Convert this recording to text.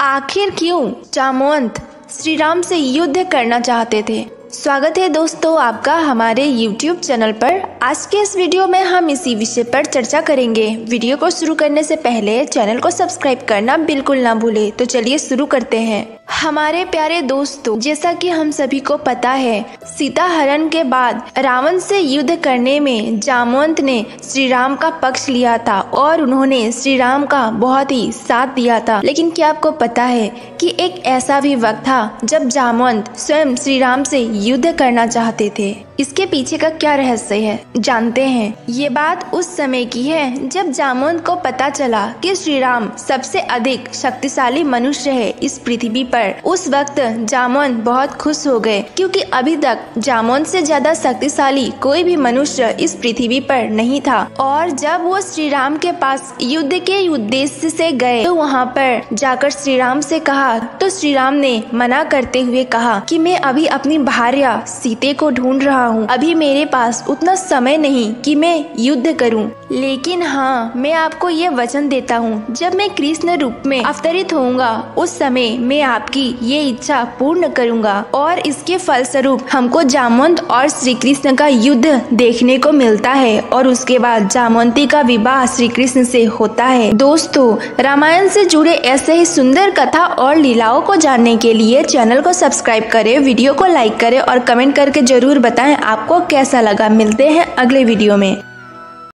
आखिर क्यों जामवंत श्री राम से युद्ध करना चाहते थे? स्वागत है दोस्तों आपका हमारे YouTube चैनल पर। आज के इस वीडियो में हम इसी विषय पर चर्चा करेंगे। वीडियो को शुरू करने से पहले चैनल को सब्सक्राइब करना बिल्कुल ना भूले। तो चलिए शुरू करते हैं। हमारे प्यारे दोस्तों, जैसा कि हम सभी को पता है सीता हरण के बाद रावण से युद्ध करने में जामवंत ने श्री राम का पक्ष लिया था और उन्होंने श्री राम का बहुत ही साथ दिया था। लेकिन क्या आपको पता है कि एक ऐसा भी वक्त था जब जामवंत स्वयं श्री राम से युद्ध करना चाहते थे? इसके पीछे का क्या रहस्य है? जानते हैं। ये बात उस समय की है जब जामुन को पता चला कि श्री राम सबसे अधिक शक्तिशाली मनुष्य है इस पृथ्वी पर। उस वक्त जामुन बहुत खुश हो गए, क्योंकि अभी तक जामुन से ज़्यादा शक्तिशाली कोई भी मनुष्य इस पृथ्वी पर नहीं था। और जब वो श्री राम के पास युद्ध के उद्देश्य से गए तो वहाँ पर जाकर श्री राम से कहा तो श्री राम ने मना करते हुए कहा कि मैं अभी अपनी भार्या सीते को ढूंढ रहा हूँ। अभी मेरे पास उतना समय नहीं कि मैं युद्ध करूँ। लेकिन हाँ मैं आपको ये वचन देता हूँ। जब मैं कृष्ण रूप में अवतरित होऊँगा, उस समय मैं आपकी ये इच्छा पूर्ण करूँगा और इसके फलस्वरूप हमको जामवंत और श्री कृष्ण का युद्ध देखने को मिलता है और उसके बाद जामवंती का विवाह श्री कृष्ण से होता है। दोस्तों, रामायण से जुड़े ऐसे ही सुंदर कथा और लीलाओं को जानने के लिए चैनल को सब्सक्राइब करें, वीडियो को लाइक करें और कमेंट करके ज़रूर बताएँ आपको कैसा लगा। मिलते हैं अगले वीडियो में।